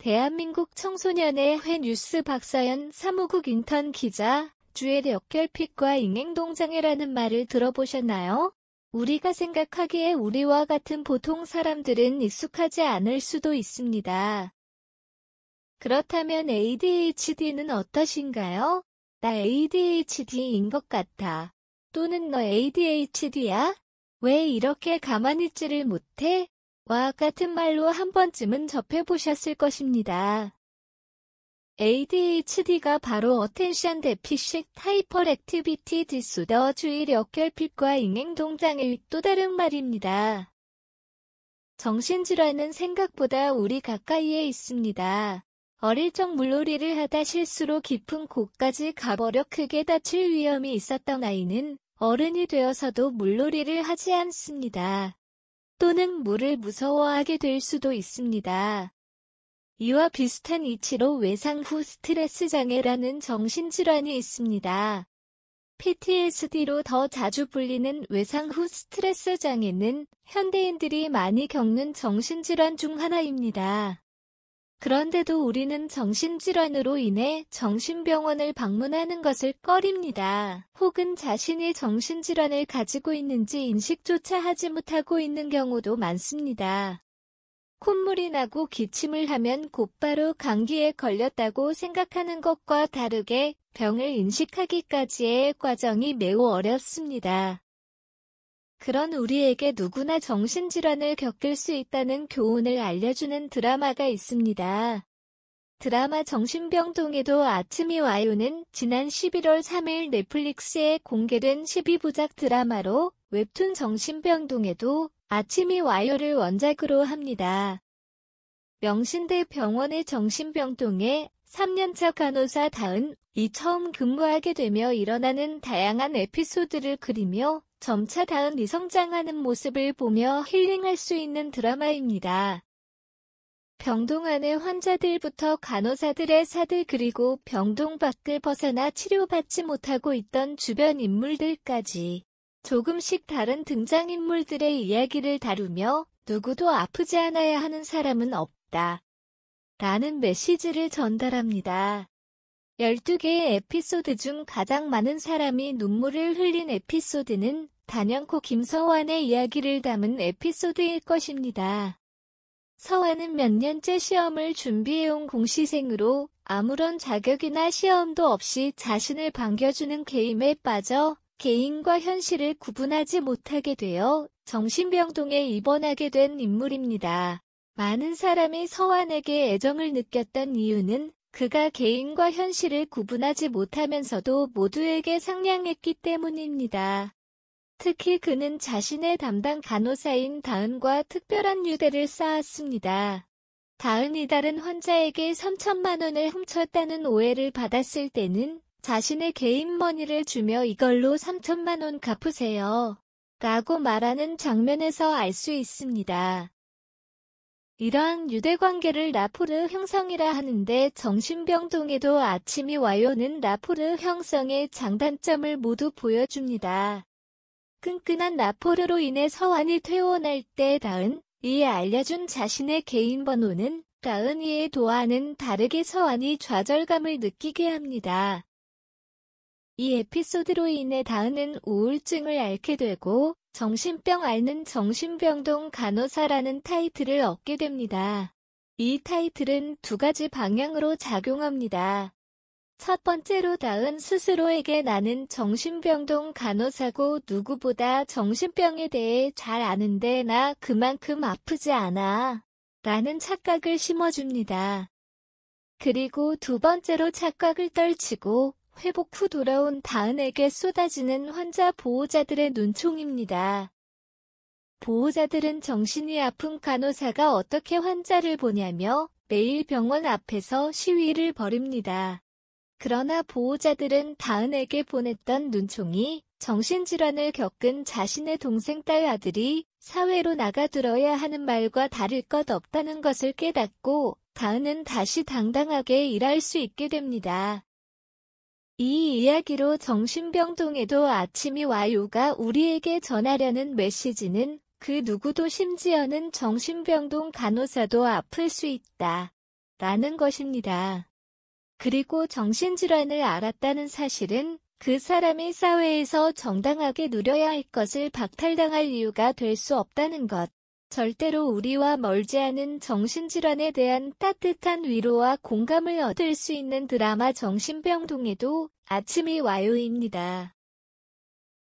대한민국 청소년의 회 뉴스 박사연 사무국 인턴 기자, 주의 역결핍과 인행동장애라는 말을 들어보셨나요? 우리가 생각하기에 우리와 같은 보통 사람들은 익숙하지 않을 수도 있습니다. 그렇다면 ADHD는 어떠신가요? 나 ADHD인 것 같아. 또는 너 ADHD야? 왜 이렇게 가만히 있지를 못해? 와 같은 말로 한 번쯤은 접해보셨을 것입니다. ADHD가 바로 Attention Deficit Hyperactivity Disorder 주의력 결핍과 인행 동장의 또 다른 말입니다. 정신질환은 생각보다 우리 가까이에 있습니다. 어릴 적 물놀이를 하다 실수로 깊은 곳까지 가버려 크게 다칠 위험이 있었던 아이는 어른이 되어서도 물놀이를 하지 않습니다. 또는 물을 무서워하게 될 수도 있습니다. 이와 비슷한 이치로 외상 후 스트레스 장애라는 정신질환이 있습니다. PTSD로 더 자주 불리는 외상 후 스트레스 장애는 현대인들이 많이 겪는 정신질환 중 하나입니다. 그런데도 우리는 정신질환으로 인해 정신병원을 방문하는 것을 꺼립니다. 혹은 자신이 정신질환을 가지고 있는지 인식조차 하지 못하고 있는 경우도 많습니다. 콧물이 나고 기침을 하면 곧바로 감기에 걸렸다고 생각하는 것과 다르게 병을 인식하기까지의 과정이 매우 어렵습니다. 그런 우리에게 누구나 정신질환을 겪을 수 있다는 교훈을 알려주는 드라마가 있습니다. 드라마 정신병동에도 아침이 와요는 지난 11월 3일 넷플릭스에 공개된 12부작 드라마로 웹툰 정신병동에도 아침이 와요를 원작으로 합니다. 명신대 병원의 정신병동에 3년차 간호사 다은이 처음 근무하게 되며 일어나는 다양한 에피소드를 그리며 점차 다은이 성장하는 모습을 보며 힐링할 수 있는 드라마입니다. 병동 안의 환자들부터 간호사들의 사들 그리고 병동 밖을 벗어나 치료받지 못하고 있던 주변 인물들까지 조금씩 다른 등장인물들의 이야기를 다루며 누구도 아프지 않아야 하는 사람은 없다. 라는 메시지를 전달합니다. 12개의 에피소드 중 가장 많은 사람이 눈물을 흘린 에피소드는 단연코 김서환의 이야기를 담은 에피소드일 것입니다. 서환은 몇 년째 시험을 준비해온 공시생으로 아무런 자격이나 시험도 없이 자신을 반겨주는 게임에 빠져 개인과 현실을 구분하지 못하게 되어 정신병동에 입원하게 된 인물입니다. 많은 사람이 서환에게 애정을 느꼈던 이유는 그가 개인과 현실을 구분하지 못하면서도 모두에게 상냥했기 때문입니다. 특히 그는 자신의 담당 간호사인 다은과 특별한 유대를 쌓았습니다. 다은이 다른 환자에게 3천만 원을 훔쳤다는 오해를 받았을 때는 자신의 개인 머니를 주며 이걸로 3천만 원 갚으세요. 라고 말하는 장면에서 알 수 있습니다. 이러한 유대관계를 라포르 형성이라 하는데 정신병동에도 아침이 와요는 라포르 형성의 장단점을 모두 보여줍니다. 끈끈한 라포르로 인해 서환이 퇴원할 때 다은 이에 알려준 자신의 개인 번호는 다은 이의 도와는 다르게 서환이 좌절감을 느끼게 합니다. 이 에피소드로 인해 다은은 우울증을 앓게 되고 정신병 앓는 정신병동 간호사라는 타이틀을 얻게 됩니다. 이 타이틀은 두 가지 방향으로 작용합니다. 첫 번째로 다은 스스로에게 나는 정신병동 간호사고 누구보다 정신병에 대해 잘 아는데 나 그만큼 아프지 않아. 라는 착각을 심어줍니다. 그리고 두 번째로 착각을 떨치고 회복 후 돌아온 다은에게 쏟아지는 환자 보호자들의 눈총입니다. 보호자들은 정신이 아픈 간호사가 어떻게 환자를 보냐며 매일 병원 앞에서 시위를 벌입니다. 그러나 보호자들은 다은에게 보냈던 눈총이 정신질환을 겪은 자신의 동생 딸 아들이 사회로 나가들어야 하는 말과 다를 것 없다는 것을 깨닫고 다은은 다시 당당하게 일할 수 있게 됩니다. 이 이야기로 정신병동에도 아침이 와요가 우리에게 전하려는 메시지는 그 누구도 심지어는 정신병동 간호사도 아플 수 있다. 라는 것입니다. 그리고 정신질환을 알았다는 사실은 그 사람이 사회에서 정당하게 누려야 할 것을 박탈당할 이유가 될 수 없다는 것. 절대로 우리와 멀지 않은 정신질환에 대한 따뜻한 위로와 공감을 얻을 수 있는 드라마 정신병동에도 아침이 와요입니다.